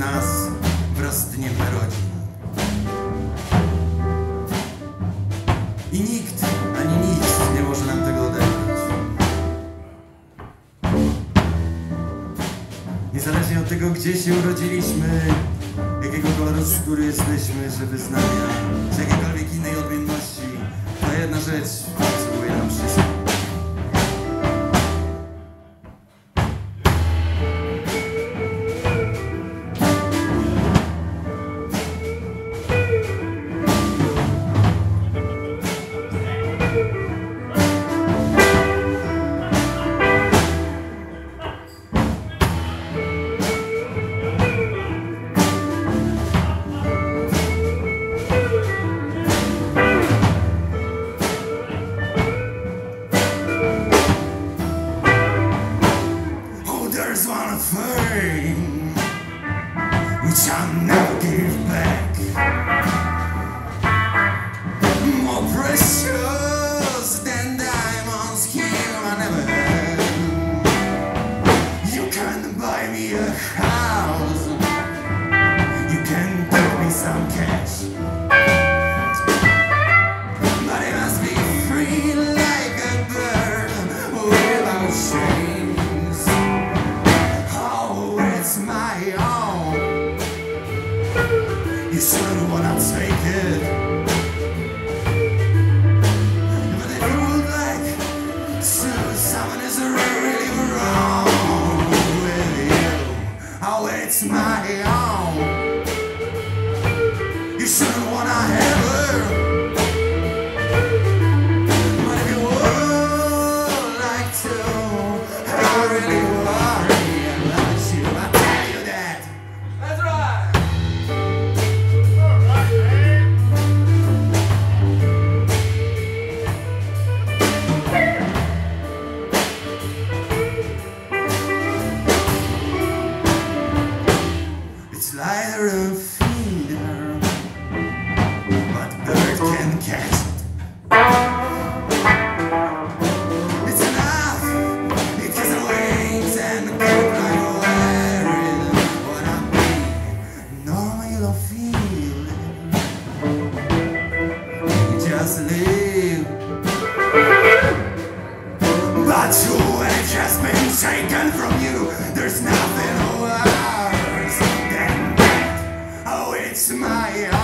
nas wraz z dniem narodzin. I nikt ani nic nie może nam tego odebrać. Niezależnie od tego, gdzie się urodziliśmy, jakiego koloru skóry jesteśmy, czy wyznania, czy jakiejkolwiek innej odmienności, to jedna rzecz potrzebuje nam wszystko. Which I'll never give back. More precious than diamonds here I never had. You can buy me a house. You shouldn't wanna take it. But like is really wrong with you. Oh, it's my own. You wanna have. But if you would like to, I really It's lighter feeder, but bird can catch it. It's enough. It has wings and can fly wearing what I mean. Normally you don't feel it. You just live. But when it has been taken from you, there's nothing than my